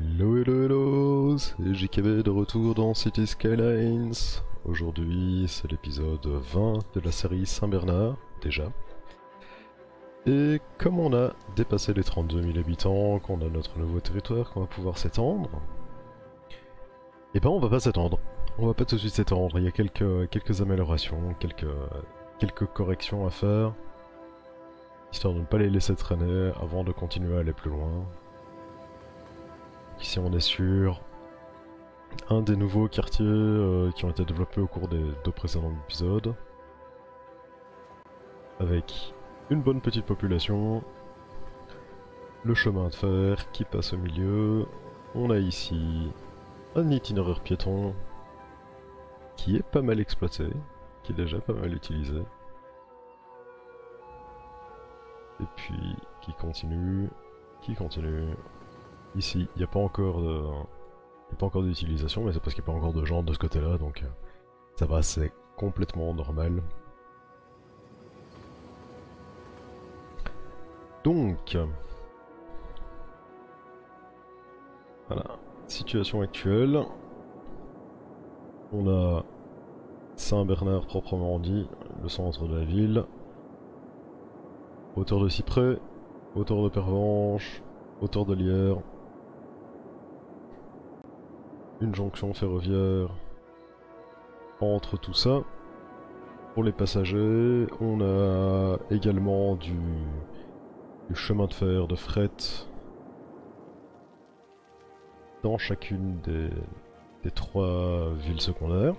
Hello hello hello, c'est JKB de retour dans City Skylines. Aujourd'hui c'est l'épisode 20 de la série Saint-Bernard, déjà. Et comme on a dépassé les 32 000 habitants, qu'on a notre nouveau territoire, qu'on va pouvoir s'étendre, eh ben on va pas s'étendre. On va pas tout de suite s'étendre, il y a quelques, quelques améliorations, quelques, quelques corrections à faire. Histoire de ne pas les laisser traîner avant de continuer à aller plus loin. Ici on est sur un des nouveaux quartiers euh, qui ont été développés au cours des deux précédents épisodes. Avec une bonne petite population, le chemin de fer qui passe au milieu, on a ici un itinéraire piéton qui est pas mal exploité, qui est déjà pas mal utilisé. Et puis qui continue, qui continue, Ici, il n'y a pas encore de... pas encore d'utilisation, mais c'est parce qu'il n'y a pas encore de gens de ce côté-là, donc euh, ça va, c'est complètement normal. Donc, voilà, situation actuelle. On a Saint-Bernard proprement dit, le centre de la ville. Hauteur de Cyprès, hauteur de Pervenche, hauteur de Lierre, une jonction ferroviaire entre tout ça. Pour les passagers, on a également du, chemin de fer de fret dans chacune des, des trois villes secondaires.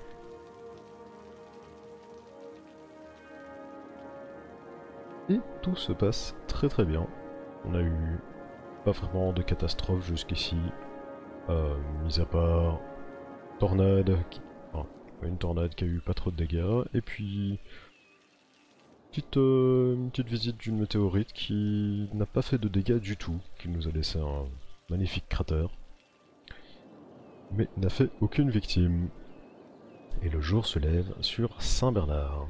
Et tout se passe très très bien. On a eu pas vraiment de catastrophe jusqu'ici. Euh, mis à part tornade, une tornade qui a eu pas trop de dégâts, et puis petite, euh, une petite visite d'une météorite qui n'a pas fait de dégâts du tout, qui nous a laissé un magnifique cratère, mais n'a fait aucune victime. Et le jour se lève sur Saint-Bernard.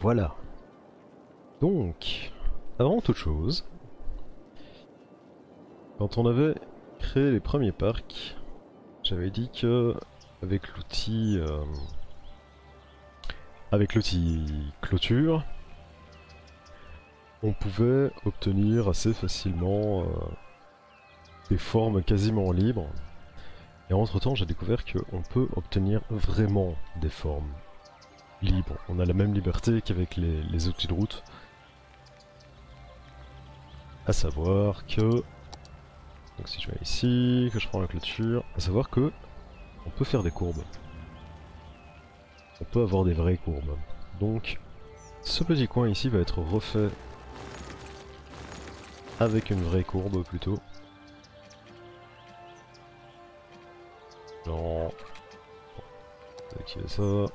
Voilà. Donc, avant toute chose, quand on avait créé les premiers parcs, j'avais dit que avec l'outil euh, avec l'outil clôture, on pouvait obtenir assez facilement euh, des formes quasiment libres. Et entre temps, j'ai découvert qu'on peut obtenir vraiment des formes libres. On a la même liberté qu'avec les, les outils de route. À savoir que donc si je vais ici, que je prends la clôture, à savoir que on peut faire des courbes. On peut avoir des vraies courbes. Donc ce petit coin ici va être refait avec une vraie courbe plutôt. Genre... activer ça.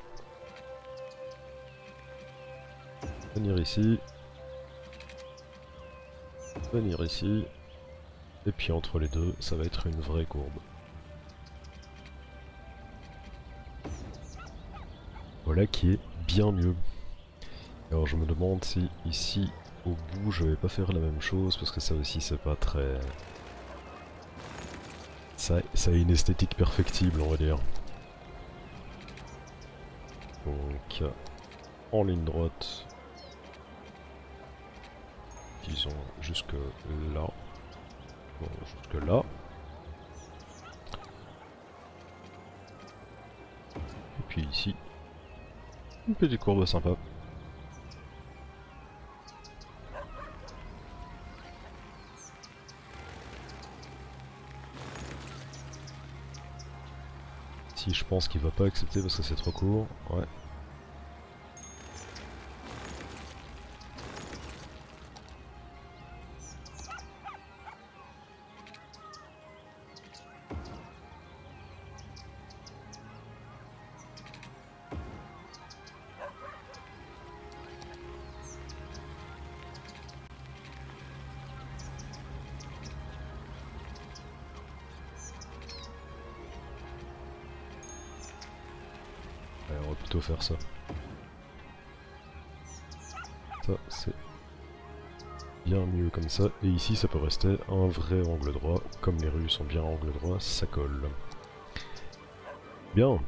Venir ici. Venir ici. Et puis entre les deux, ça va être une vraie courbe. Voilà qui est bien mieux. Alors je me demande si ici au bout je vais pas faire la même chose parce que ça aussi c'est pas très... Ça, ça a une esthétique perfectible on va dire. Donc en ligne droite, disons jusque là. Bon, jusque là. Et puis ici, une petite courbe sympa. Si je pense qu'il va pas accepter parce que c'est trop court, ouais. Ça, c'est bien mieux comme ça. Et ici, ça peut rester un vrai angle droit. Comme les rues sont bien angle droit, ça colle. Bien.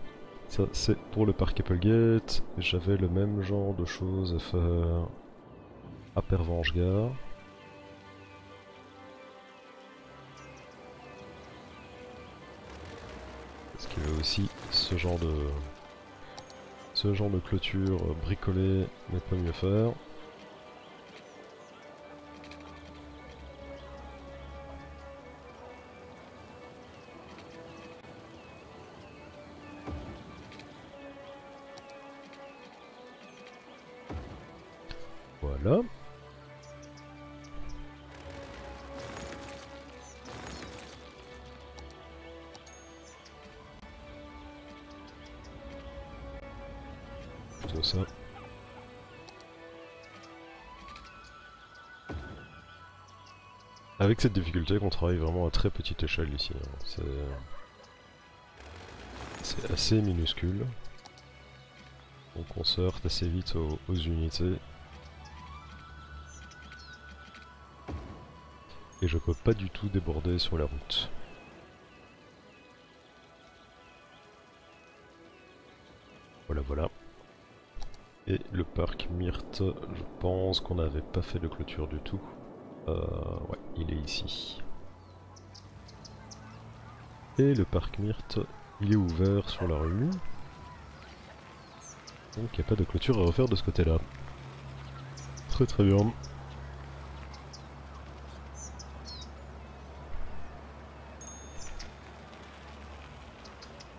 Ça, c'est pour le parc Applegate. J'avais le même genre de choses à faire à Pervenche-Gare. Parce qu'il y avait aussi ce genre de... Ce genre de clôture bricolée, mais pas mieux faire. Avec cette difficulté qu'on travaille vraiment à très petite échelle ici. hein. C'est assez minuscule. Donc on heurte assez vite aux, aux unités. Et je peux pas du tout déborder sur la route. Le parc Myrte, je pense qu'on n'avait pas fait de clôture du tout. Euh, ouais, il est ici. Et le parc Myrte, il est ouvert sur la rue. Donc il n'y a pas de clôture à refaire de ce côté-là. Très très bien.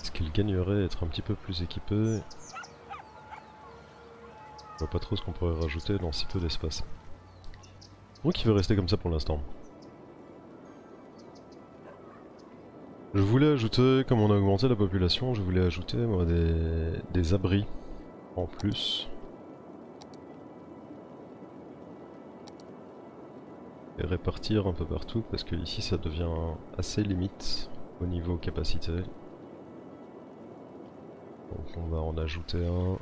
Est-ce qu'il gagnerait à être un petit peu plus équipé? Vois pas trop ce qu'on pourrait rajouter dans si peu d'espace. Donc il veut rester comme ça pour l'instant. Je voulais ajouter, comme on a augmenté la population, je voulais ajouter moi, des, des abris en plus. Et répartir un peu partout parce que ici ça devient assez limite au niveau capacité. Donc on va en ajouter un.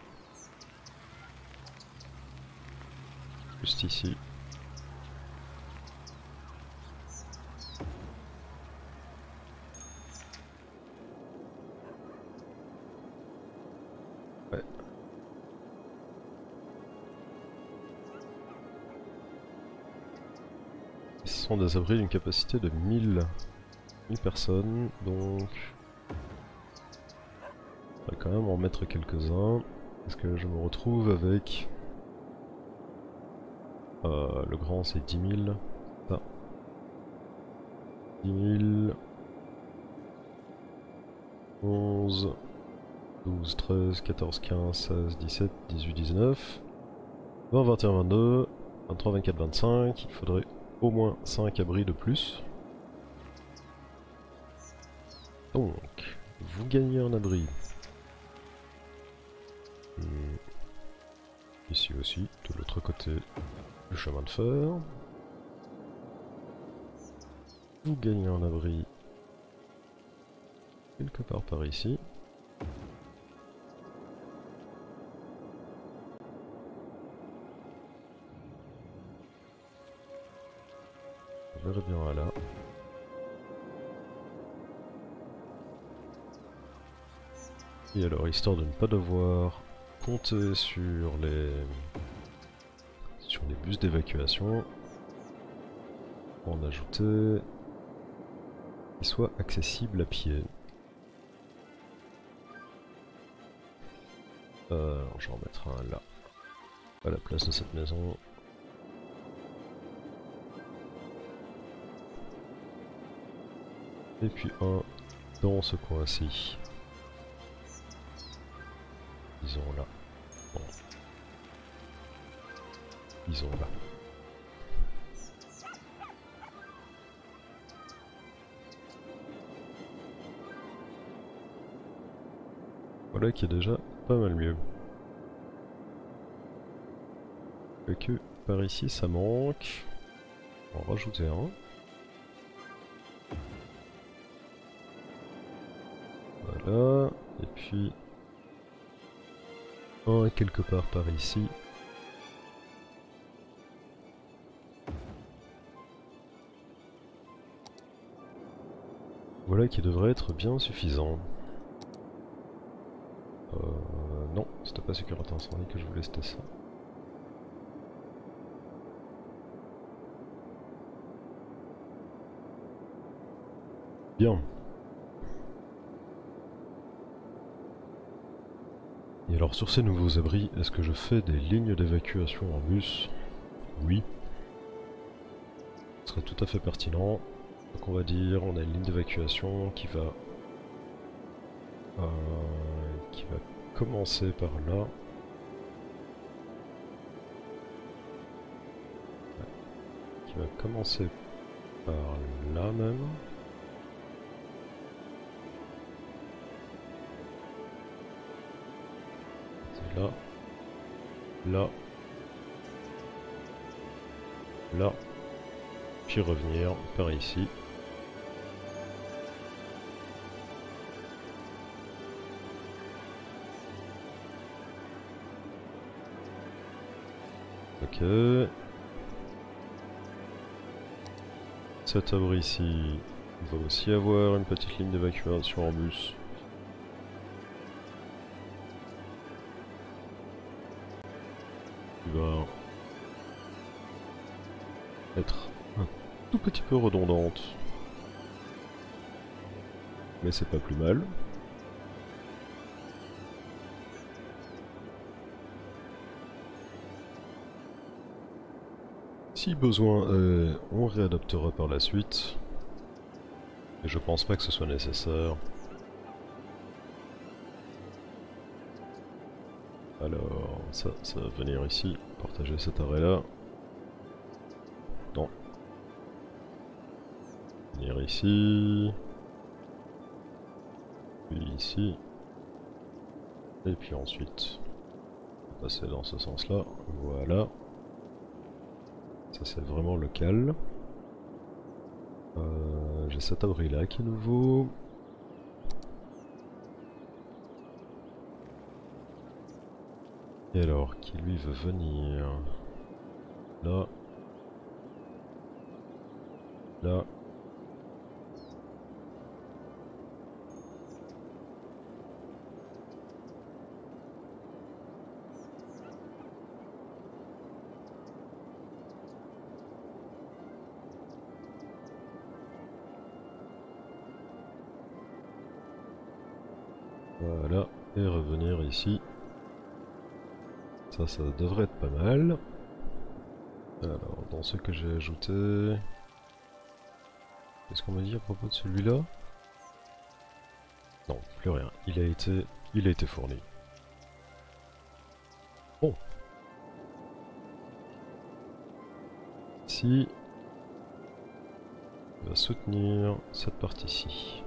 Ici. Ouais. Ce sont des abris d'une capacité de 1000, 1000 personnes, donc on va quand même en mettre quelques-uns, parce que je me retrouve avec... Euh, le grand c'est 10 000, ça. 10 000... 11... 12, 13, 14, 15, 16, 17, 18, 19... 20, 21, 22, 23, 24, 25, il faudrait au moins 5 abris de plus. Donc, vous gagnez un abri. Ici aussi, de l'autre côté du chemin de fer. Vous gagnez un abri quelque part par ici. On verrait bien là. Et alors, histoire de ne pas devoir compter sur les sur les bus d'évacuation, on va en ajouter qui soit accessible à pied. Euh, je vais en mettre un là, à la place de cette maison. Et puis un dans ce coin-ci. Disons là. Voilà qui est déjà pas mal mieux. que par ici ça manque. On va rajouter un. Voilà. Et puis un quelque part par ici. Qui devrait être bien suffisant. Euh, non, c'était pas sécurité incendie que je voulais, c'était ça. Bien. Et alors sur ces nouveaux abris, est-ce que je fais des lignes d'évacuation en bus? Oui. Ce serait tout à fait pertinent. Donc on va dire, on a une ligne d'évacuation qui va... Euh, qui va commencer par là. Qui va commencer par là même. là, là, là, puis revenir par ici. Ok. Cet abri ici va aussi avoir une petite ligne d'évacuation en bus. Tout petit peu redondante. Mais c'est pas plus mal. Si besoin, euh, on réadaptera par la suite. Et je pense pas que ce soit nécessaire. Alors, ça, ça va venir ici, partager cet arrêt-là. Venir ici. Puis ici. Et puis ensuite, passer dans ce sens-là. Voilà. Ça c'est vraiment local. Euh, J'ai cet abri-là qui est nouveau. Et alors, qui lui veut venir? Là. Là. Ici. Ça, ça devrait être pas mal. Alors, dans ce que j'ai ajouté... Qu'est-ce qu'on m'a dit à propos de celui-là? Non, plus rien. Il a été, il a été fourni. Bon. Ici, il va soutenir cette partie-ci.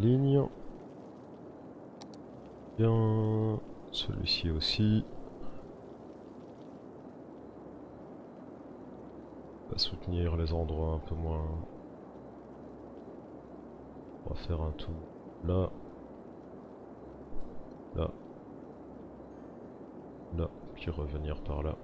Ligne. Bien, celui-ci aussi. Va soutenir les endroits un peu moins. On va faire un tout là, là, là, puis revenir par là.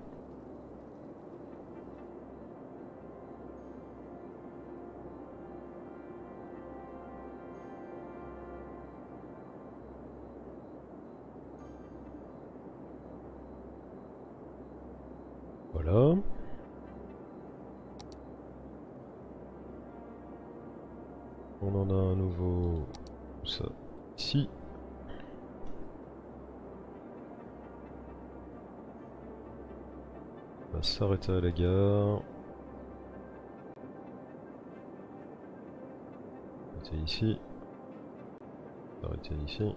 S'arrêter à la gare. Arrêter ici. Arrêter ici.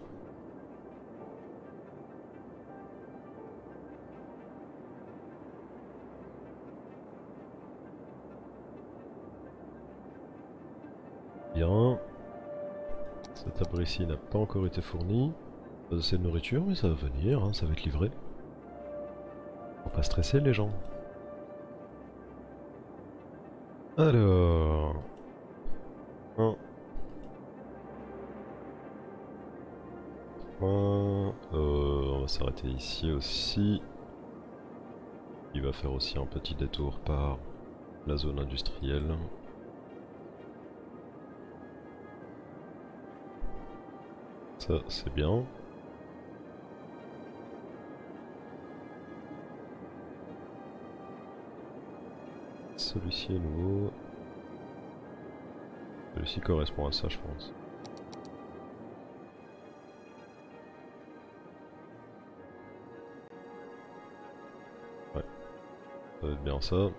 Bien. Cet abri ici n'a pas encore été fourni. Pas assez de nourriture, mais ça va venir, hein, ça va être livré. Faut pas stresser les gens. Alors... Un. Un. Euh, on va s'arrêter. s'arrêter ici aussi. Il va faire aussi un petit détour par la zone industrielle. Ça, c'est bien. Celui-ci est nouveau. Celui-ci correspond à ça, je pense. Ouais, ça va être bien ça.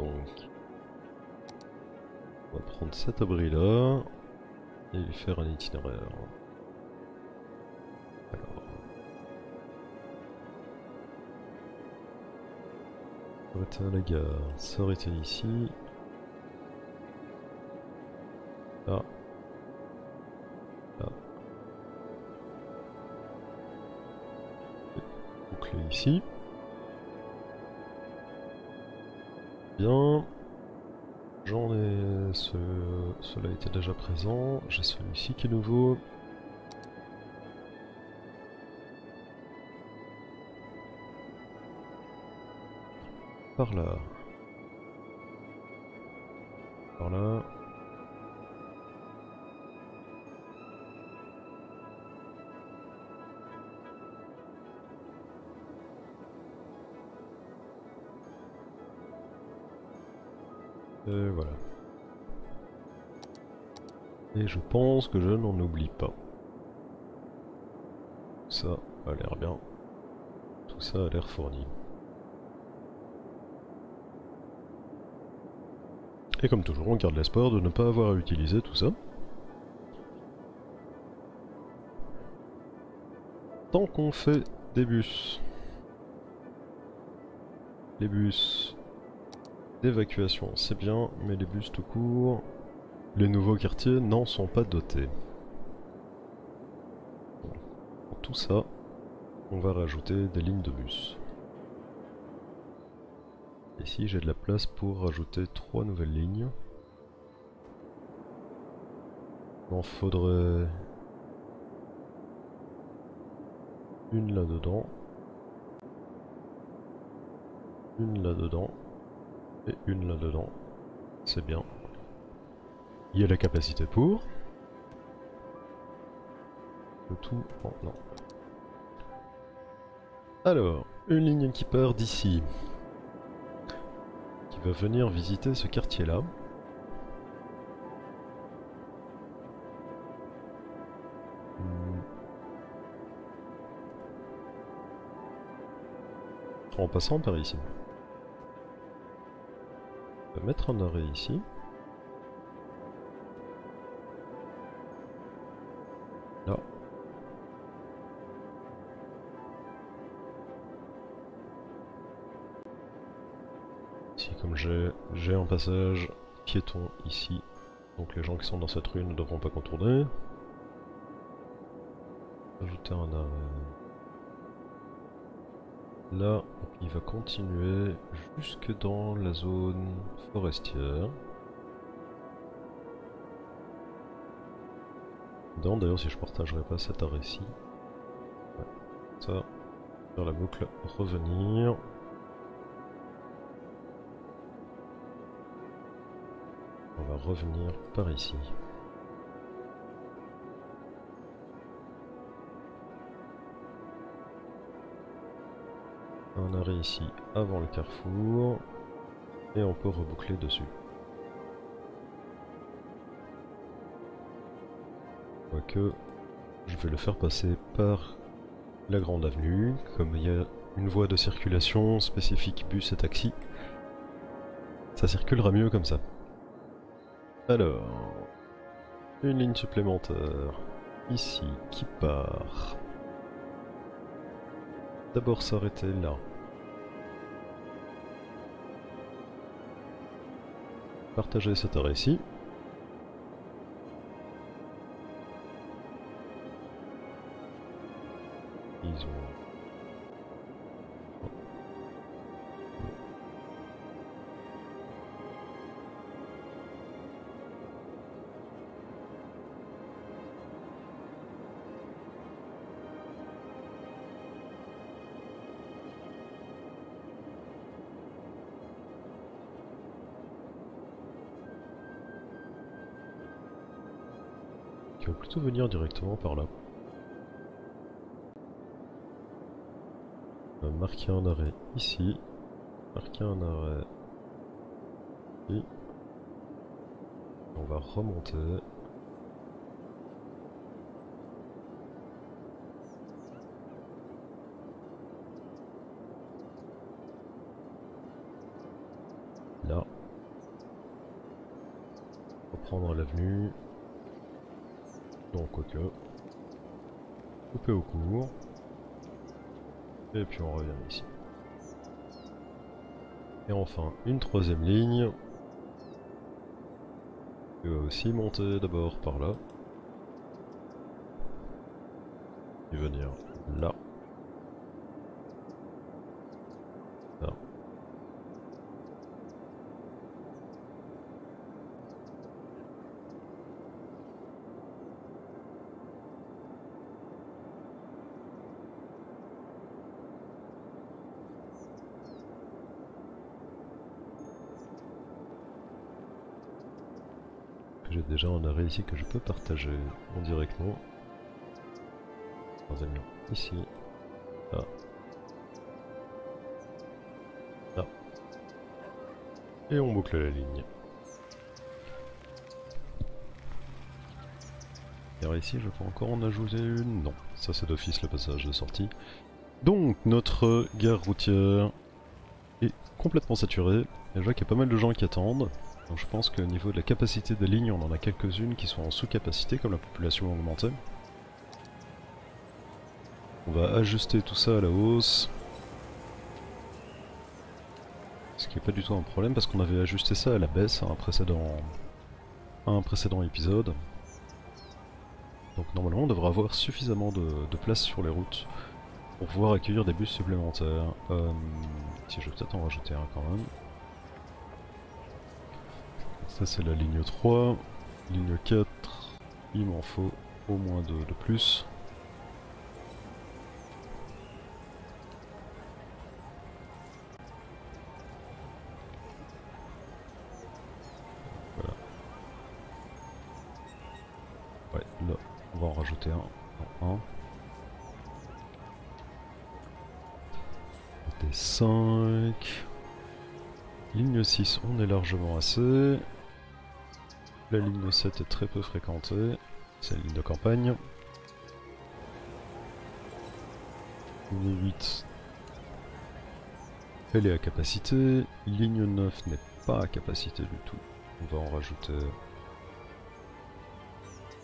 Donc, on va prendre cet abri là et lui faire un itinéraire. À la gare, s'arrêter ici. Là. Là. Boucler ici. Bien. J'en ai... Ce... Cela était déjà présent. J'ai celui-ci qui est nouveau. Par là. Par là. Et voilà. Et je pense que je n'en oublie pas. Ça a l'air bien. Tout ça a l'air fourni. Et comme toujours, on garde l'espoir de ne pas avoir à utiliser tout ça. Tant qu'on fait des bus. Les bus d'évacuation, c'est bien, mais les bus tout court, les nouveaux quartiers n'en sont pas dotés. Pour tout ça, on va rajouter des lignes de bus. Ici j'ai de la place pour rajouter trois nouvelles lignes. Il en faudrait une là-dedans, une là-dedans et une là-dedans. C'est bien. Il y a la capacité pour. Le tout en non. Alors, une ligne qui part d'ici va venir visiter ce quartier-là. En passant par ici. On va mettre un arrêt ici. J'ai un passage piéton ici, donc les gens qui sont dans cette rue ne devront pas contourner. Ajouter un arrêt là, il va continuer jusque dans la zone forestière. D'ailleurs si je partagerai pas cet arrêt-ci. ça, faire la boucle, revenir. Revenir par ici. Un arrêt ici avant le carrefour et on peut reboucler dessus. Quoique je vais le faire passer par la grande avenue, comme il y a une voie de circulation spécifique bus et taxi, ça circulera mieux comme ça. Alors, une ligne supplémentaire ici qui part. D'abord s'arrêter là. Partager cet arrêt ici. Qui va plutôt venir directement par là. On va marquer un arrêt ici, marquer un arrêt ici. On va remonter. Là. Reprendre l'avenue. Quoique. Couper au cours. Et puis on revient ici. Et enfin, une troisième ligne. Qui va aussi monter d'abord par là. Et venir. Là. J'ai déjà un arrêt ici que je peux partager en directement. On va venir ici, là, là, et on boucle la ligne. Et ici, je peux encore en ajouter une Non, ça c'est d'office le passage de sortie. Donc, notre gare routière est complètement saturée. Et je vois qu'il y a pas mal de gens qui attendent. Donc je pense qu'au niveau de la capacité des lignes, on en a quelques-unes qui sont en sous-capacité, comme la population a augmenté. On va ajuster tout ça à la hausse. Ce qui n'est pas du tout un problème, parce qu'on avait ajusté ça à la baisse à un précédent, un précédent épisode. Donc normalement on devrait avoir suffisamment de, de place sur les routes pour pouvoir accueillir des bus supplémentaires. Euh, si je vais peut-être en rajouter un quand même. Ça c'est la ligne 3. Ligne 4, il m'en faut au moins deux de plus. Voilà. Ouais, là, on va en rajouter un. un. Des 5. Ligne 6, on est largement assez. La ligne 7 est très peu fréquentée, c'est la ligne de campagne. Ligne 8, elle est à capacité. Ligne 9 n'est pas à capacité du tout. On va en rajouter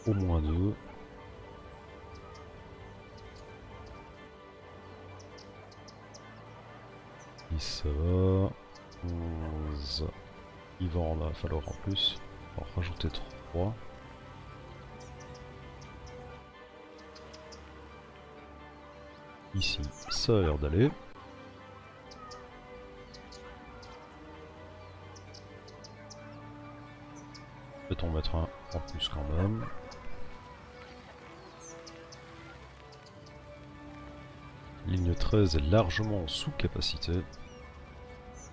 au moins deux. ça va. 11. Il va en falloir en plus. Rajouter 3. Ici, ça a l'air d'aller. Peut-on mettre un en plus quand même? Ligne 13 est largement sous capacité.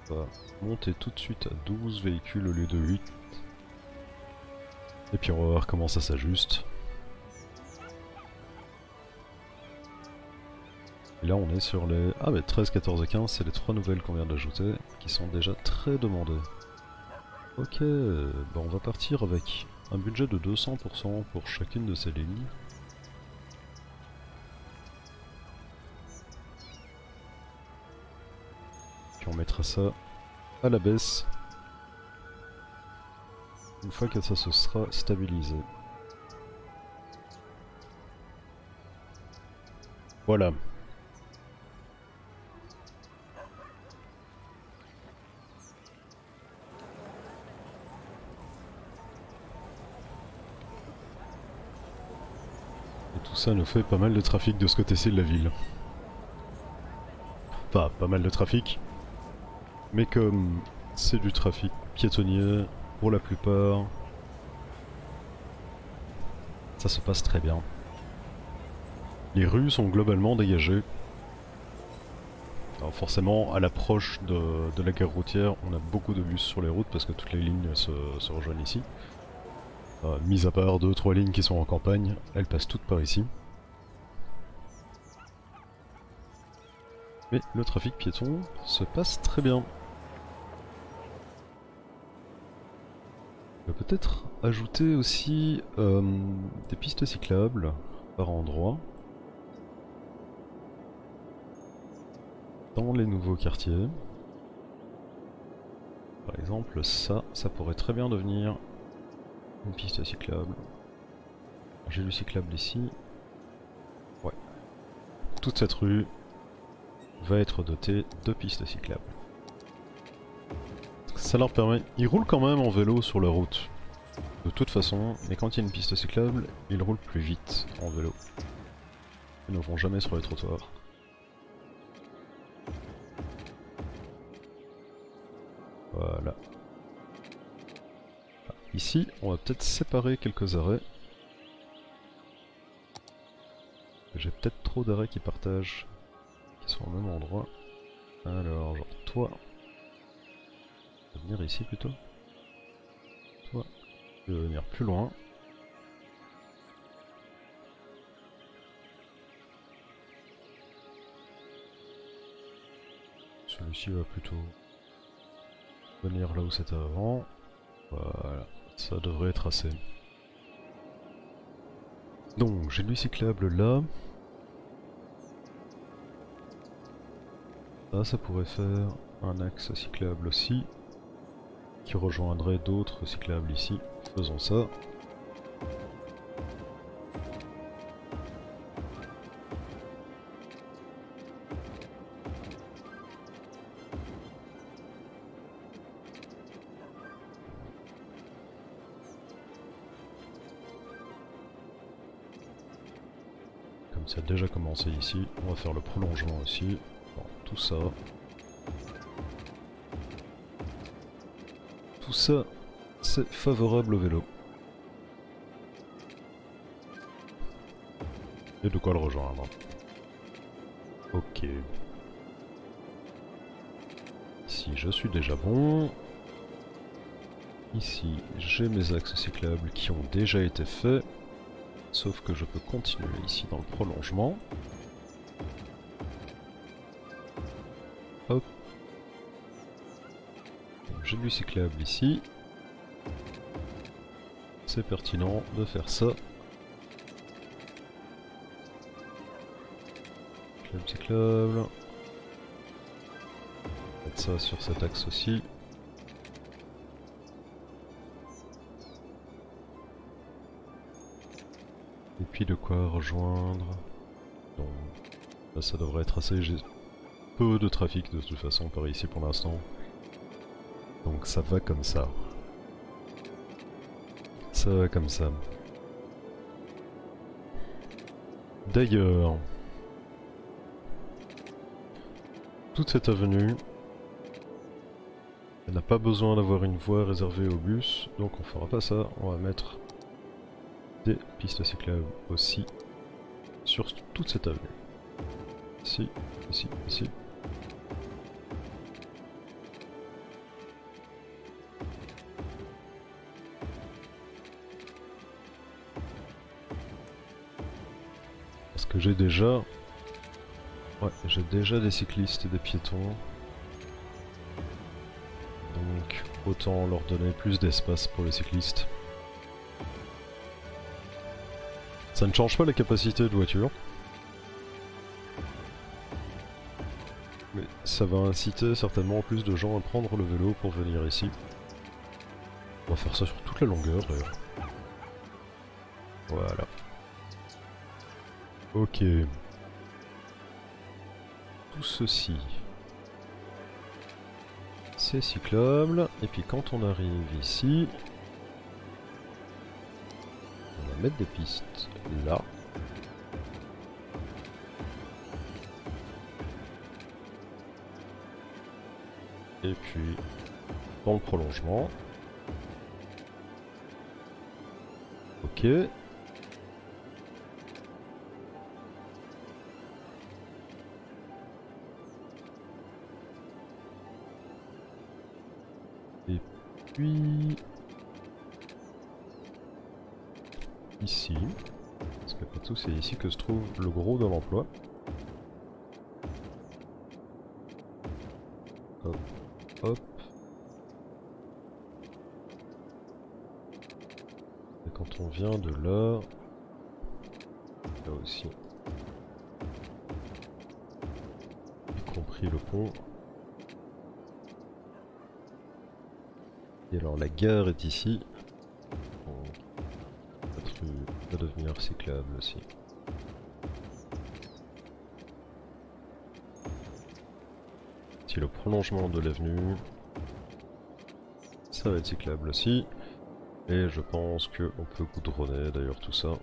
On va monter tout de suite à 12 véhicules au lieu de 8. Et puis on va voir comment ça s'ajuste. Et là on est sur les... Ah mais 13, 14 et 15 c'est les trois nouvelles qu'on vient d'ajouter qui sont déjà très demandées. Ok, bah on va partir avec un budget de 200% pour chacune de ces lignes. Puis on mettra ça à la baisse une fois que ça se sera stabilisé. Voilà. Et tout ça nous fait pas mal de trafic de ce côté-ci de la ville. Enfin, pas mal de trafic. Mais comme c'est du trafic piétonnier, pour la plupart, ça se passe très bien. Les rues sont globalement dégagées. Forcément, à l'approche de, la gare routière, on a beaucoup de bus sur les routes parce que toutes les lignes se, rejoignent ici. Euh, mis à part deux trois lignes qui sont en campagne, elles passent toutes par ici. Mais le trafic piéton se passe très bien. Peut-être ajouter aussi euh, des pistes cyclables par endroit. Dans les nouveaux quartiers. Par exemple ça, ça pourrait très bien devenir une piste cyclable. J'ai le cyclable ici. Ouais. Toute cette rue va être dotée de pistes cyclables. Ça leur permet... Ils roulent quand même en vélo sur la route. De toute façon, mais quand il y a une piste cyclable, ils roulent plus vite en vélo. Ils ne vont jamais sur les trottoirs. Voilà. Ici, on va peut-être séparer quelques arrêts. J'ai peut-être trop d'arrêts qui partagent, qui sont au même endroit. Alors, genre toi, ici plutôt. Toi, tu venir plus loin. Celui-ci va plutôt venir là où c'était avant. Voilà, ça devrait être assez. Donc, j'ai lui cyclable là. Ça, ça pourrait faire un axe cyclable aussi qui rejoindrait d'autres cyclables ici. Faisons ça. Comme ça a déjà commencé ici, on va faire le prolongement aussi. tout ça, ça, c'est favorable au vélo. Et de quoi le rejoindre. Ok. Ici, je suis déjà bon. Ici, j'ai mes axes cyclables qui ont déjà été faits. Sauf que je peux continuer ici dans le prolongement. J'ai du cyclable ici. C'est pertinent de faire ça. Cyclable, cyclable. Mettre ça sur cet axe aussi. Et puis de quoi rejoindre. Là ça devrait être assez... Peu de trafic de toute façon par ici pour l'instant. Donc ça va comme ça. Ça va comme ça. D'ailleurs, toute cette avenue, elle n'a pas besoin d'avoir une voie réservée au bus, donc on fera pas ça, on va mettre des pistes cyclables aussi sur toute cette avenue. Ici, ici, ici. J'ai déjà... Ouais, j'ai déjà des cyclistes et des piétons. Donc autant leur donner plus d'espace pour les cyclistes. Ça ne change pas la capacité de voiture. Mais ça va inciter certainement plus de gens à prendre le vélo pour venir ici. On va faire ça sur toute la longueur d'ailleurs. Voilà. Ok. Tout ceci. C'est cyclable. Et puis quand on arrive ici, on va mettre des pistes là. Et puis dans le prolongement. Ok. Ici. Parce qu'après tout, c'est ici que se trouve le gros de l'emploi. Hop, hop. Et quand on vient de là, là aussi, y compris le pont. Et alors la gare est ici. Rue va devenir cyclable aussi. Ici le prolongement de l'avenue. Ça va être cyclable aussi. Et je pense qu'on peut goudronner d'ailleurs tout ça.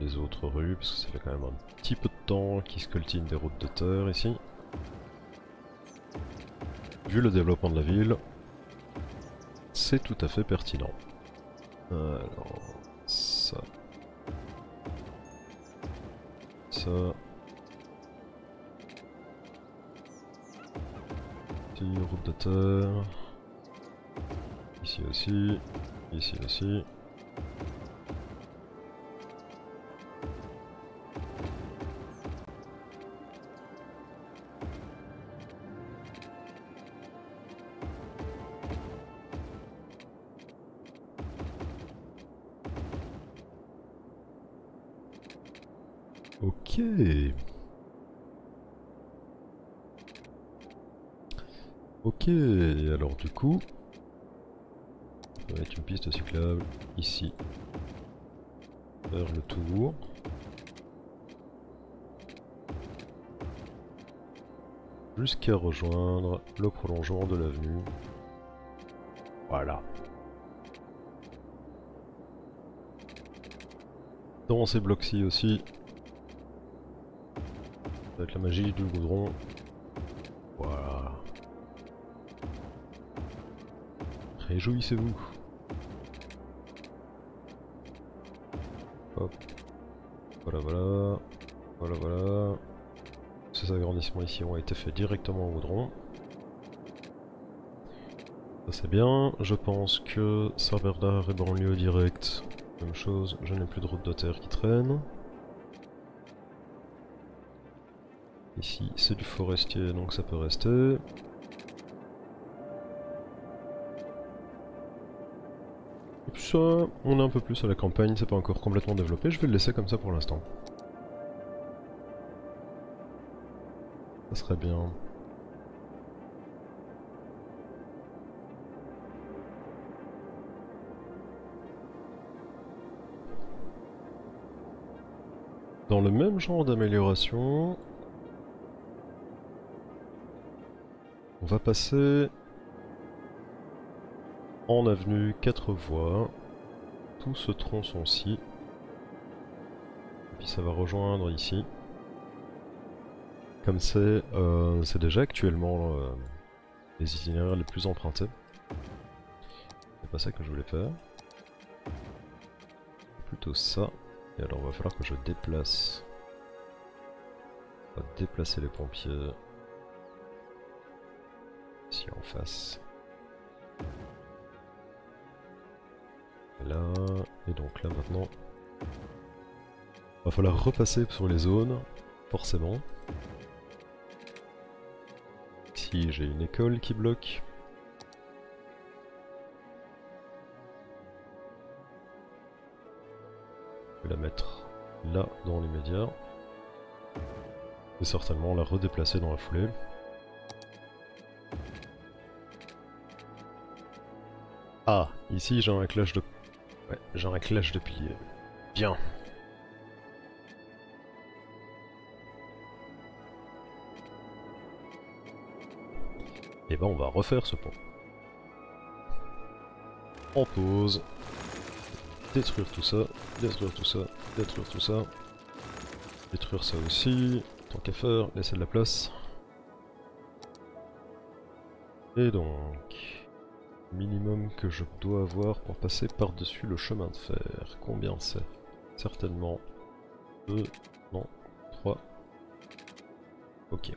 Les autres rues, parce que ça fait quand même un petit peu de temps qu'ils scoltinent des routes de terre ici. Vu le développement de la ville, c'est tout à fait pertinent. Alors, ça. Ça. Ici, route de terre. Ici aussi. Ici aussi. Ok. Ok, alors du coup, on va mettre une piste cyclable ici, vers le tour. Jusqu'à rejoindre le prolongement de l'avenue. Voilà. Dans ces blocs-ci aussi, la magie du goudron. Voilà. Réjouissez-vous. Hop. Voilà, voilà. Voilà, voilà. Ces agrandissements ici ont été faits directement au goudron. Ça c'est bien. Je pense que Saint-Bernard est banlieue direct. Même chose, je n'ai plus de route de terre qui traîne. Ici c'est du forestier donc ça peut rester. Et puis ça, on est un peu plus à la campagne, c'est pas encore complètement développé, je vais le laisser comme ça pour l'instant. Ça serait bien. Dans le même genre d'amélioration, On va passer en avenue 4 voies, tout ce tronçon-ci. Puis ça va rejoindre ici. Comme c'est euh, déjà actuellement euh, les itinéraires les plus empruntés. C'est pas ça que je voulais faire. Plutôt ça. Et alors il va falloir que je déplace. On va déplacer les pompiers ici en face. Là, et donc là maintenant, va falloir repasser sur les zones, forcément. Ici j'ai une école qui bloque. Je vais la mettre là dans l'immédiat. Et certainement la redéplacer dans la foulée. Ici j'ai un clash de... Ouais, j'ai un clash de piliers. Bien. Et eh ben on va refaire ce pont. En pause. Détruire tout ça, détruire tout ça, détruire tout ça. Détruire ça aussi. Tant qu'à faire, laisser de la place. Et donc minimum que je dois avoir pour passer par-dessus le chemin de fer. Combien c'est? Certainement 2, non, 3. Ok.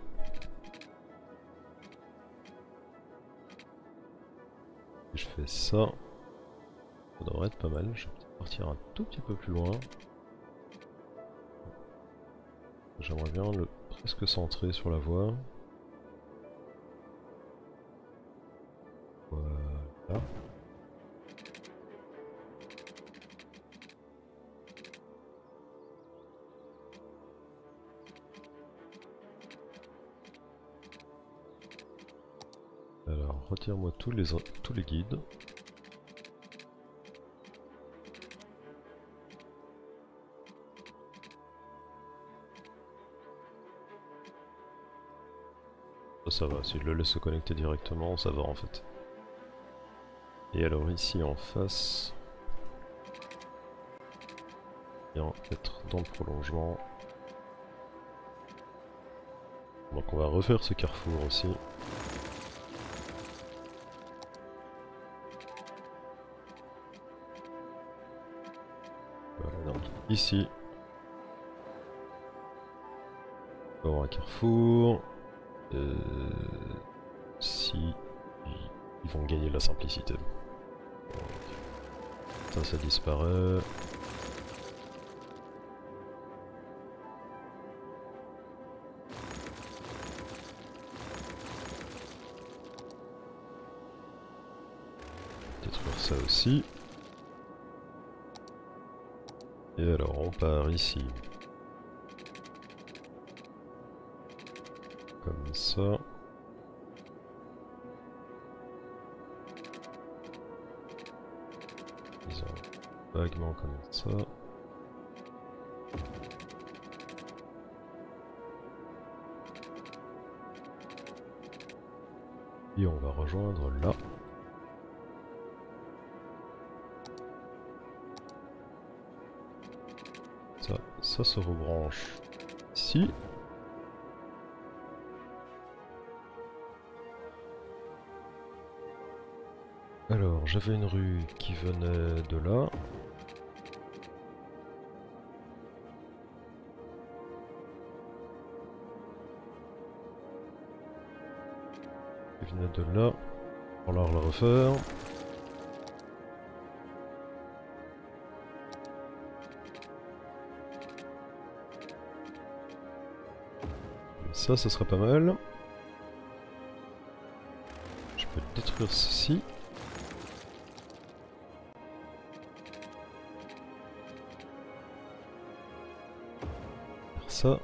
je fais ça, ça devrait être pas mal. Je vais partir un tout petit peu plus loin. J'aimerais bien le presque centrer sur la voie. Tous les, tous les guides. Ça, va, si je le laisse se connecter directement, ça va en fait. Et alors ici en face, bien être dans le prolongement. Donc on va refaire ce carrefour aussi. Ici. un carrefour. Euh, si ils vont gagner la simplicité. ça, ça disparaît. Détruire ça aussi. Et alors on part ici. Comme ça. Vaguement comme ça. Et on va rejoindre là. Se rebranche ici. Alors, j'avais une rue qui venait de là. Qui venait de là. On va la refaire. Ça, ça serait pas mal. Je peux détruire ceci. Faire ça.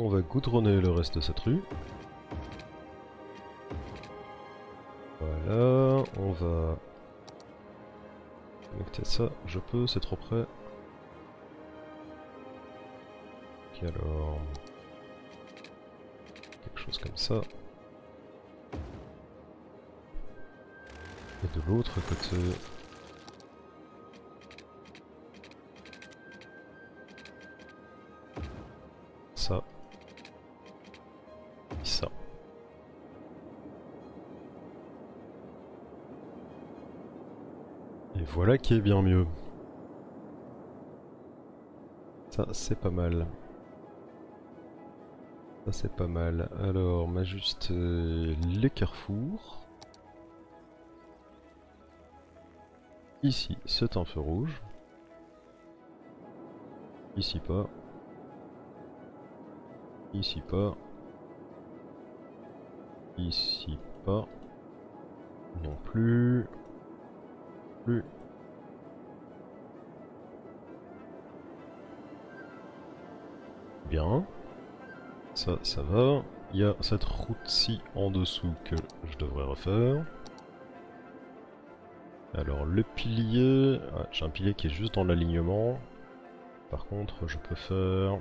On va goudronner le reste de cette rue. Voilà, on va connecter ça. Je peux, c'est trop près. Ok alors comme ça. Et de l'autre côté... Ça. Et ça. Et voilà qui est bien mieux. Ça, c'est pas mal. Ça c'est pas mal. Alors, m'ajuster les carrefours. Ici, c'est un feu rouge. Ici pas. Ici pas. Ici pas. Non plus. Plus. Bien. Ça, ça va. Il y a cette route-ci en dessous que je devrais refaire. Alors le pilier... Ah, J'ai un pilier qui est juste dans l'alignement. Par contre, je peux faire...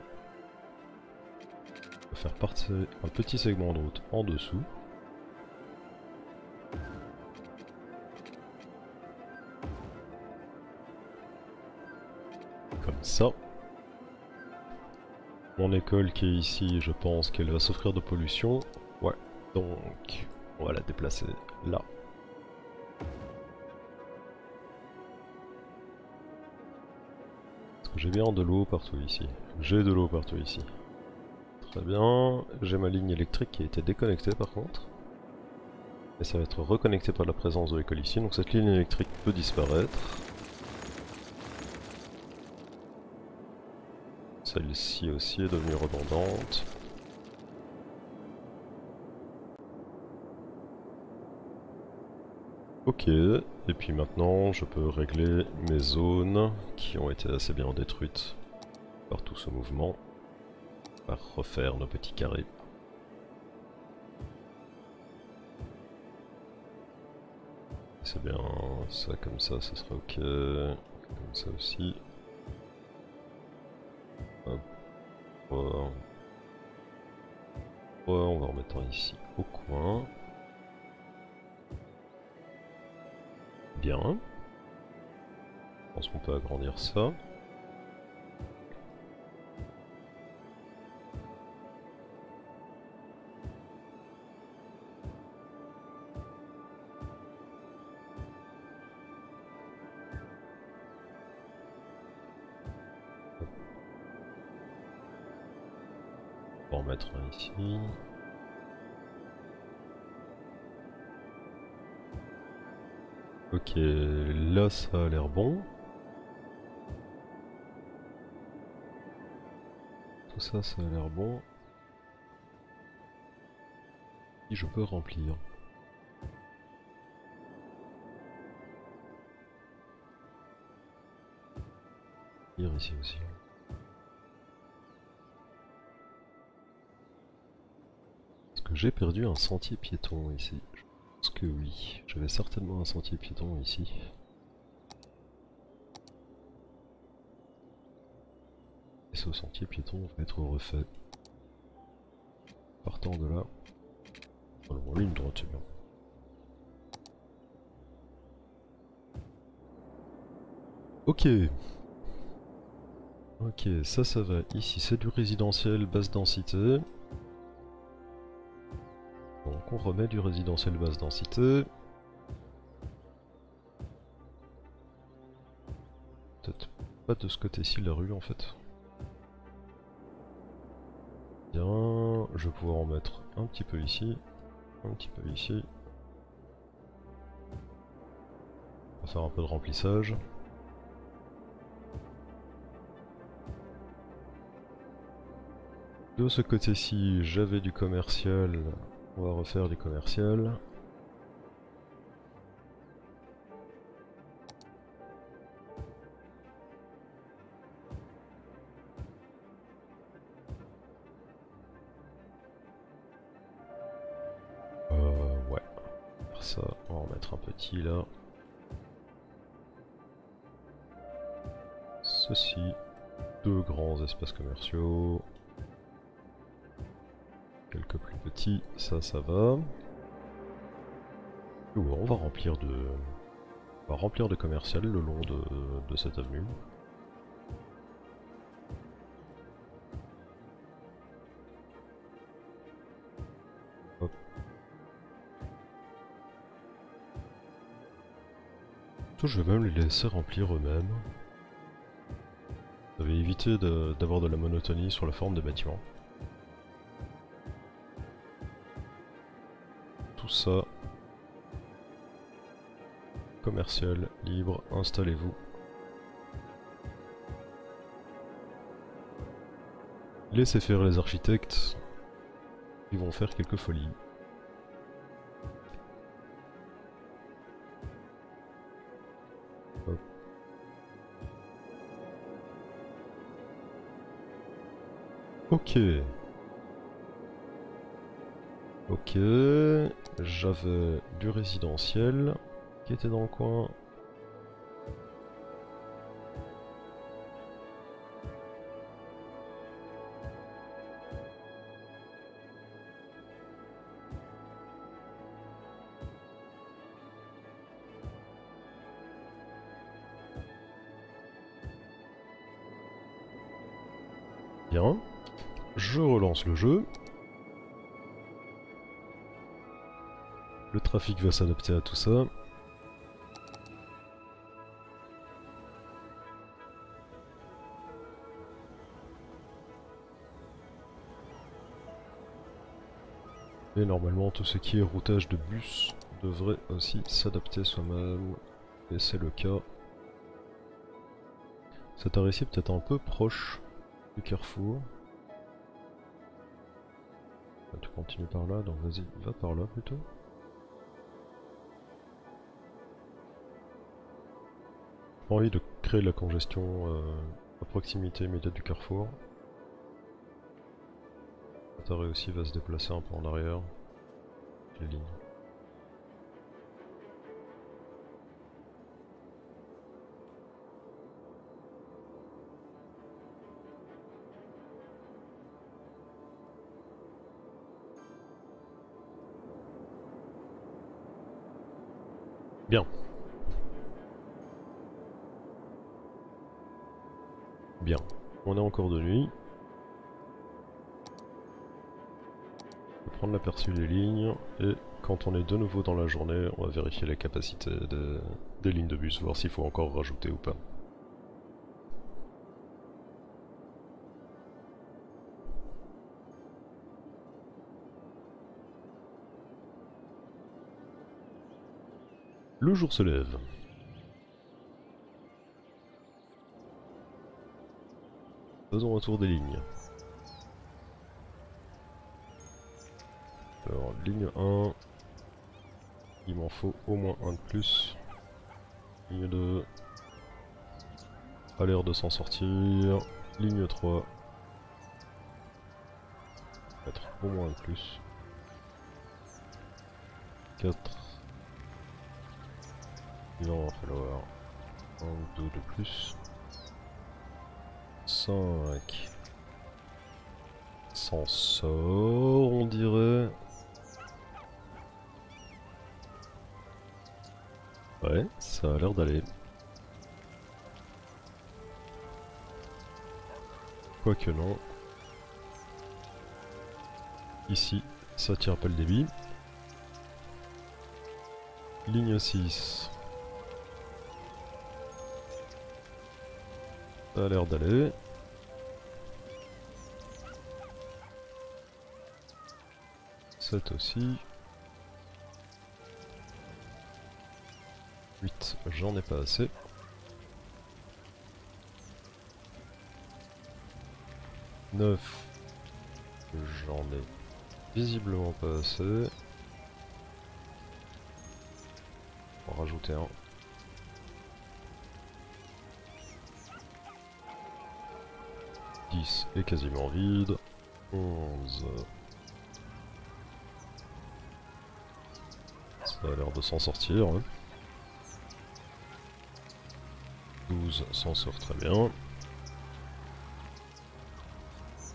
Je peux faire partir un petit segment de route en dessous. Comme ça. Mon école qui est ici, je pense qu'elle va souffrir de pollution. Ouais, donc on va la déplacer là. Est-ce que j'ai bien de l'eau partout ici J'ai de l'eau partout ici. Très bien, j'ai ma ligne électrique qui a été déconnectée par contre. Et ça va être reconnecté par la présence de l'école ici, donc cette ligne électrique peut disparaître. Celle-ci aussi est devenue redondante. Ok, et puis maintenant je peux régler mes zones qui ont été assez bien détruites par tout ce mouvement. Par refaire nos petits carrés. C'est bien, ça comme ça, ça serait ok. Comme ça aussi. On va remettre un ici au coin. Bien. Je pense qu'on peut agrandir ça. Ça a l'air bon. Tout ça, ça a l'air bon. Et je peux remplir. ici aussi. Est-ce que j'ai perdu un sentier piéton ici? Pense que oui, j'avais certainement un sentier piéton ici. Ce sentier piéton va être refait. Partant de là. Alors, ligne droite, bien. Ok. Ok, ça, ça va. Ici, c'est du résidentiel basse densité on remet du résidentiel basse densité. Peut-être pas de ce côté-ci la rue en fait. Je vais pouvoir en mettre un petit peu ici, un petit peu ici. On va faire un peu de remplissage. De ce côté-ci, j'avais du commercial on va refaire du commercial. Espaces commerciaux quelques plus petits, ça, ça va. on va remplir de, on va remplir de commercial le long de, cette avenue. Je vais même les laisser remplir eux-mêmes. Va éviter d'avoir de la monotonie sur la forme des bâtiments. ça. Commercial, libre, installez-vous. Laissez faire les architectes. Ils vont faire quelques folies. Ok. Ok, j'avais du résidentiel qui était dans le coin. Trafic va s'adapter à tout ça. Et normalement tout ce qui est routage de bus devrait aussi s'adapter soi-même. Et c'est le cas. Cet arrêt est peut-être un peu proche du carrefour. Ah, tu continues par là, donc vas-y, va par là plutôt. Pas envie de créer de la congestion euh, à proximité immédiate du carrefour. Atari aussi va se déplacer un peu en arrière. Encore de nuit. On va prendre l'aperçu des lignes et quand on est de nouveau dans la journée, on va vérifier la capacité de- des lignes de bus, voir s'il faut encore rajouter ou pas. Le jour se lève. Faisons un des lignes. Alors, ligne 1, il m'en faut au moins un de plus. Ligne 2, a l'air de s'en sortir. Ligne 3, peut-être au moins un de plus. 4, il va en falloir un ou deux de plus. 5. S'en sort, on dirait. Ouais, ça a l'air d'aller. Quoique non. Ici, ça tire pas le débit. Ligne 6. Ça a l'air d'aller. Sept aussi. 8, j'en ai pas assez. Neuf, j'en ai visiblement pas assez. On rajouter un. 10 est quasiment vide. 11. Ça a l'air de s'en sortir. hein. 12 s'en sort très bien.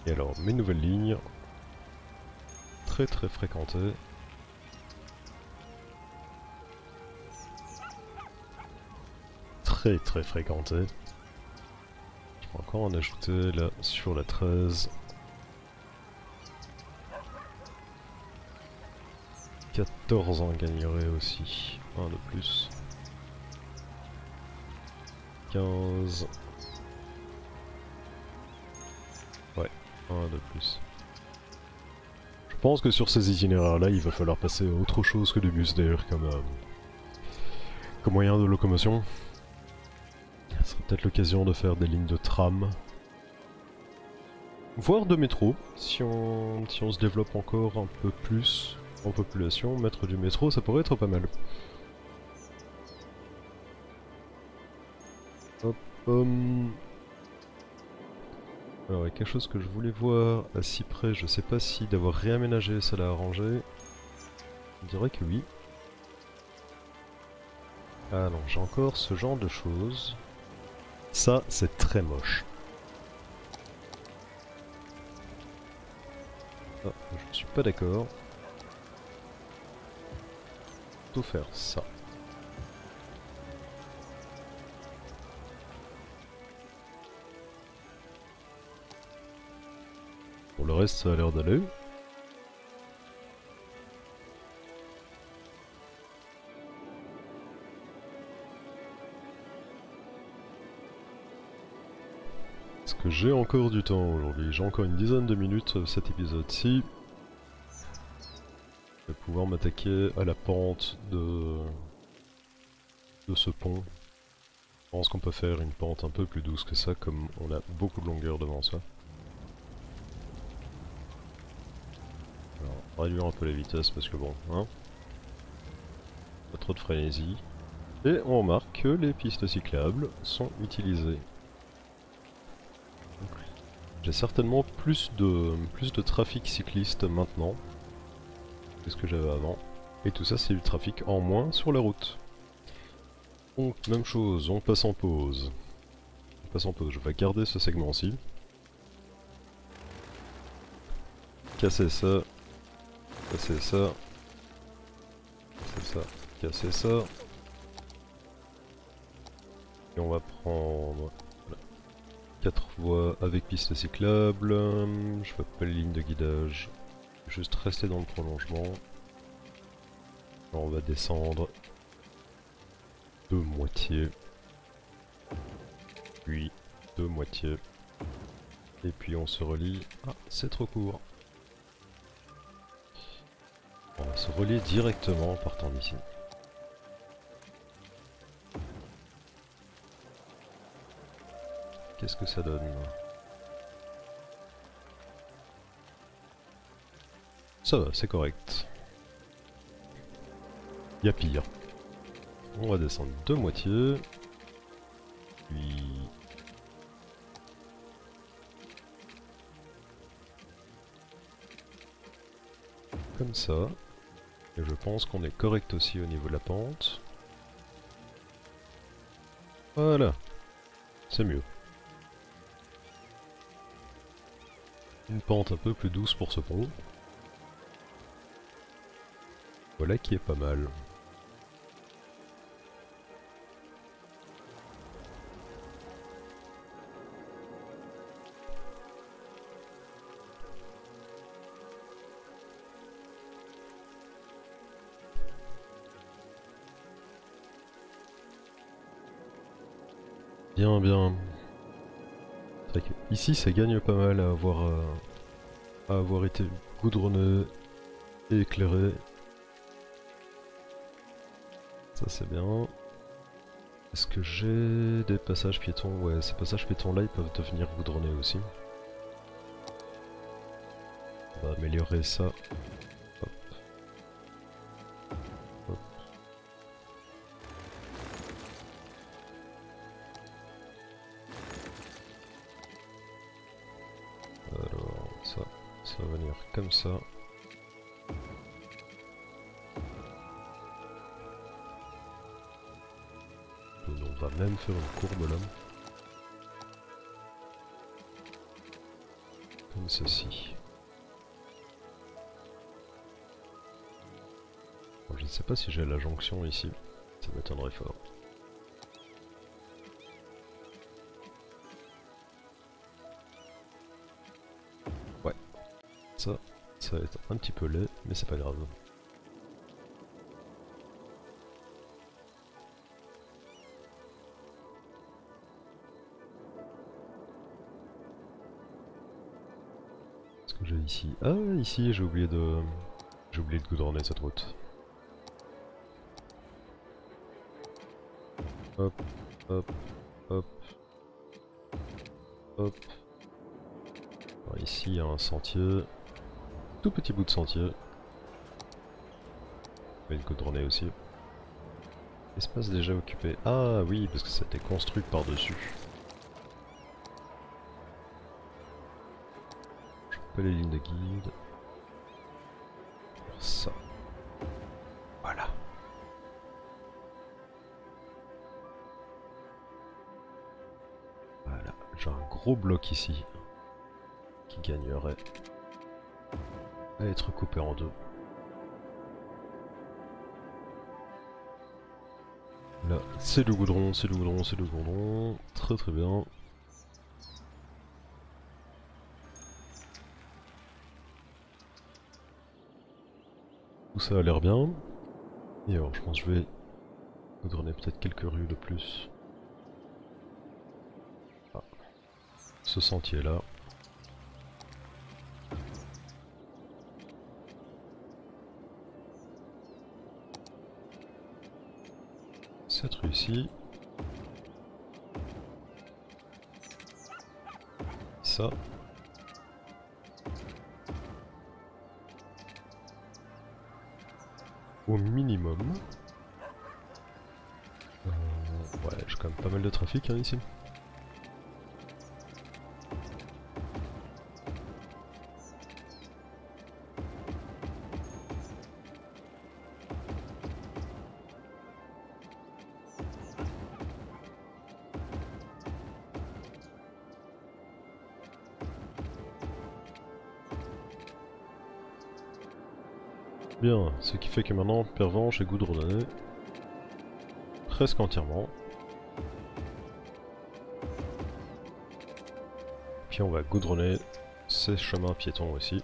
Et alors, mes nouvelles lignes. Très très fréquentées. Très très fréquentées. Je vais encore en ajouter là sur la 13. 14 en gagnerait aussi. Un de plus. 15. Ouais, un de plus. Je pense que sur ces itinéraires-là, il va falloir passer autre chose que du bus d'air comme, euh, comme moyen de locomotion. Ce serait peut-être l'occasion de faire des lignes de tram. Voire de métro, si on, si on se développe encore un peu plus en population, mettre du métro, ça pourrait être pas mal. Hop, hum. Alors, il y a quelque chose que je voulais voir à Cyprès, je sais pas si d'avoir réaménagé ça l'a arrangé. Je dirais que oui. Ah j'ai encore ce genre de choses. Ça, c'est très moche. Ah, je suis pas d'accord. Faire ça. Pour le reste, ça a l'air d'aller. Est-ce que j'ai encore du temps aujourd'hui? J'ai encore une dizaine de minutes euh, cet épisode-ci pouvoir m'attaquer à la pente de, de ce pont. Je pense qu'on peut faire une pente un peu plus douce que ça, comme on a beaucoup de longueur devant ça. Alors, réduire un peu la vitesse parce que bon, hein. Pas trop de frénésie. Et on remarque que les pistes cyclables sont utilisées. J'ai certainement plus de, plus de trafic cycliste maintenant ce que j'avais avant. Et tout ça c'est du trafic en moins sur la route. Donc même chose, on passe en pause. On passe en pause, je vais garder ce segment-ci. Casser ça. Casser ça. Casser ça. Casser ça. Et on va prendre 4 voies avec piste cyclable. Je fais pas les lignes de guidage. Juste rester dans le prolongement. on va descendre de moitié. Puis de moitié. Et puis on se relie. Ah, c'est trop court. On va se relier directement en partant d'ici. Qu'est-ce que ça donne Ça va, c'est correct. Y a pire. On va descendre de moitié. Puis... Comme ça. Et je pense qu'on est correct aussi au niveau de la pente. Voilà. C'est mieux. Une pente un peu plus douce pour ce pont. Voilà qui est pas mal. Bien, bien. Ici, ça gagne pas mal à avoir, euh, à avoir été goudronné et éclairé. C'est bien. Est-ce que j'ai des passages piétons? Ouais, ces passages piétons là, ils peuvent devenir goudronnés aussi. On va améliorer ça jonction ici. Ça m'étonnerait fort. ça, va être un petit peu laid, mais c'est pas grave. Ce que j'ai ici Ah, ici j'ai oublié de... J'ai oublié de goudronner cette route. Hop, hop, hop, hop. ici il y a un sentier tout petit bout de sentier. une goudronnée aussi. Espace déjà occupé. Ah oui, parce que ça a été construit par-dessus. Je pas les lignes de guide. Gros bloc ici qui gagnerait à être coupé en deux. Là, c'est le goudron, c'est le goudron, c'est le goudron. Très très bien. Tout ça a l'air bien. Et alors, je pense que je vais goudronner peut-être quelques rues de plus. Ah. Ce sentier là. cette rue ici. Ça. au minimum. Euh, ouais, j'ai quand même pas mal de trafic hein, ici. Bien, ce qui fait que maintenant Pervenche est goudronné presque entièrement. Puis on va goudronner ces chemins piétons aussi.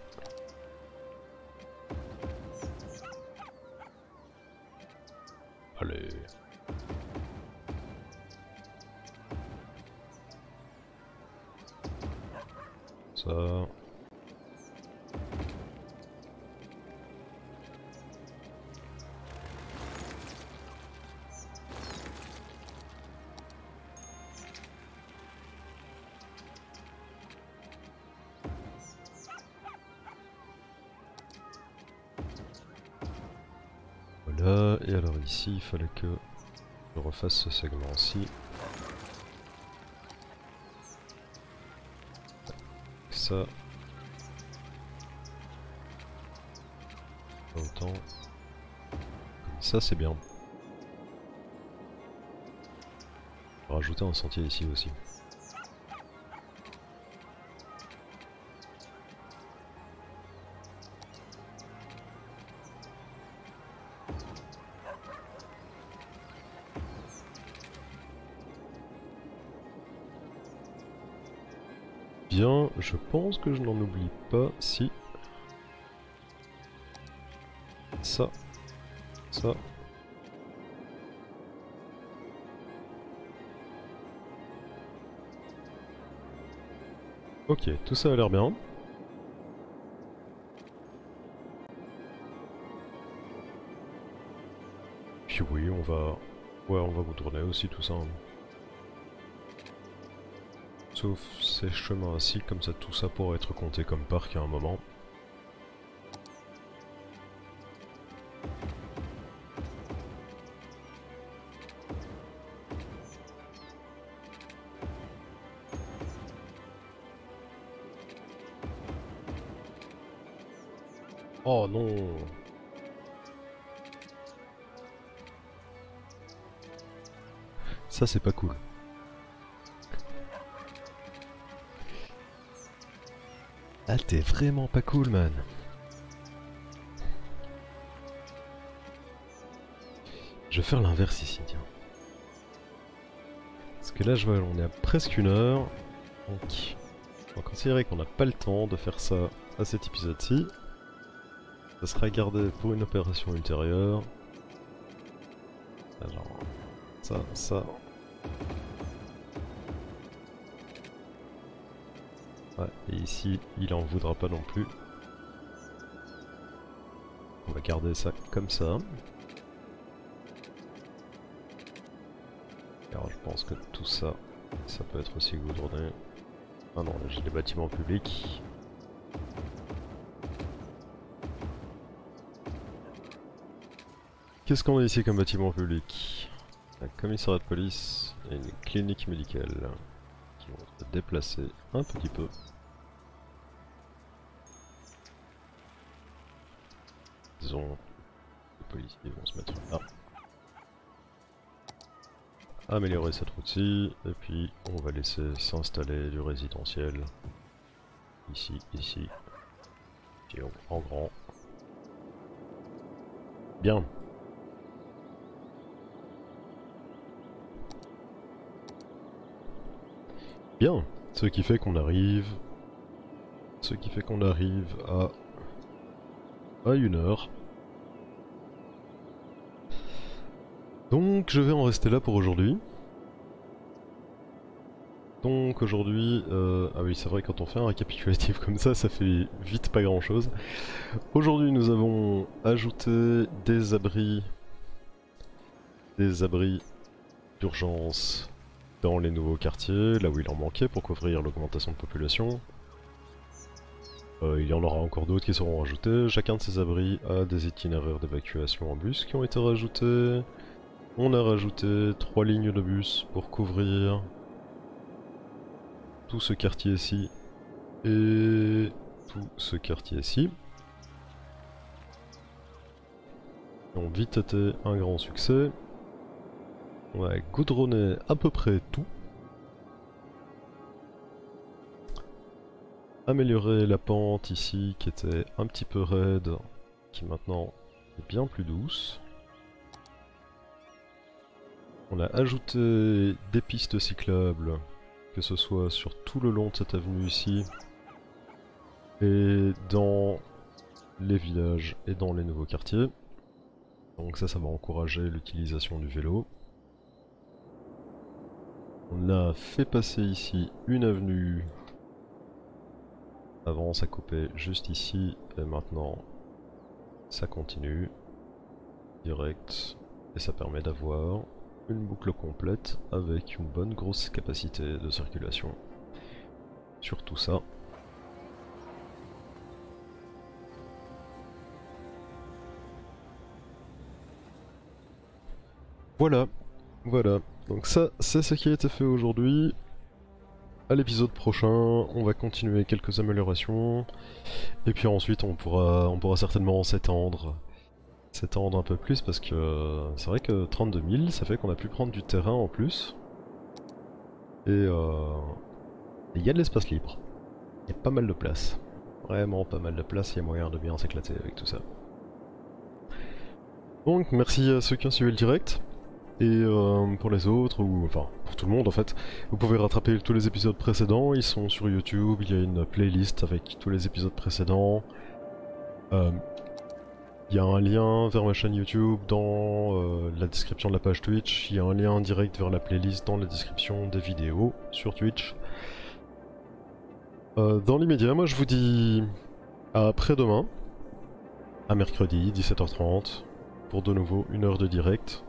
Je refasse ce segment-ci. Ça. Autant. Comme ça c'est bien. Rajouter un sentier ici aussi. Je pense que je n'en oublie pas si... Ça. Ça. Ok, tout ça a l'air bien. Puis oui, on va... Ouais, on va retourner aussi tout ça. hein. Sauf ces chemins-ci, comme ça tout ça pourrait être compté comme parc à un moment. Oh non Ça c'est pas cool. Ah t'es vraiment pas cool man. Je vais faire l'inverse ici tiens. Parce que là je vois on est à presque une heure. Donc on va considérer qu'on n'a pas le temps de faire ça à cet épisode-ci. Ça sera gardé pour une opération ultérieure. Alors, ça, ça. Et ici, il en voudra pas non plus. On va garder ça comme ça. Alors je pense que tout ça, ça peut être aussi goudronné. Ah non, j'ai des bâtiments publics. Qu'est-ce qu'on a ici comme bâtiment public? Un commissariat de police et une clinique médicale qui vont se déplacer un petit peu. Améliorer cette route-ci, et puis on va laisser s'installer du résidentiel. Ici, ici, et en grand. Bien, Bien, ce qui fait qu'on arrive... Ce qui fait qu'on arrive à une heure. Donc je vais en rester là pour aujourd'hui. Donc aujourd'hui, euh, ah oui c'est vrai quand on fait un récapitulatif comme ça, ça fait vite pas grand chose. Aujourd'hui nous avons ajouté des abris, des abris d'urgence dans les nouveaux quartiers, là où il en manquait pour couvrir l'augmentation de population. Euh, il y en aura encore d'autres qui seront rajoutés. Chacun de ces abris a des itinéraires d'évacuation en bus qui ont été rajoutés. On a rajouté trois lignes de bus pour couvrir tout ce quartier-ci et tout ce quartier-ci. Ont vite été un grand succès. On a goudronné à peu près tout. Améliorer la pente ici qui était un petit peu raide, qui maintenant est bien plus douce. On a ajouté des pistes cyclables, que ce soit sur tout le long de cette avenue ici, et dans les villages et dans les nouveaux quartiers. Donc ça, ça va encourager l'utilisation du vélo. On a fait passer ici une avenue. Avant, ça coupait juste ici, et maintenant, ça continue. Direct. Et ça permet d'avoir une boucle complète avec une bonne grosse capacité de circulation sur tout ça. Voilà, voilà. Donc ça, c'est ce qui a été fait aujourd'hui. À l'épisode prochain, on va continuer quelques améliorations. Et puis ensuite, on pourra, on pourra certainement s'étendre. S'étendre un peu plus parce que c'est vrai que 32 000, ça fait qu'on a pu prendre du terrain en plus. Et euh, il y a de l'espace libre. Il y a pas mal de place. Vraiment pas mal de place, il y a moyen de bien s'éclater avec tout ça. Donc merci à ceux qui ont suivi le direct. Et euh, pour les autres, ou enfin pour tout le monde en fait, vous pouvez rattraper tous les épisodes précédents, ils sont sur YouTube, il y a une playlist avec tous les épisodes précédents. Euh, il y a un lien vers ma chaîne YouTube dans euh, la description de la page Twitch, il y a un lien direct vers la playlist dans la description des vidéos sur Twitch. dans l'immédiat, moi je vous dis à après-demain, à mercredi 17h30, pour de nouveau une heure de direct.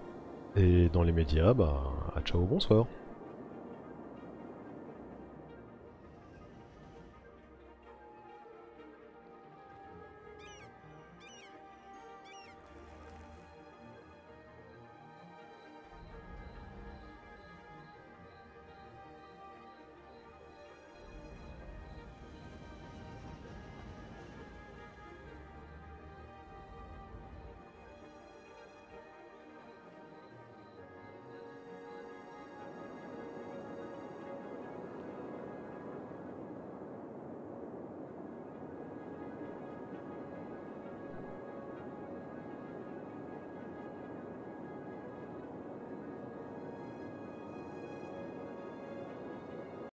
Et dans les médias, bah, à ciao, bonsoir.